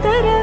ಉತ್ತರ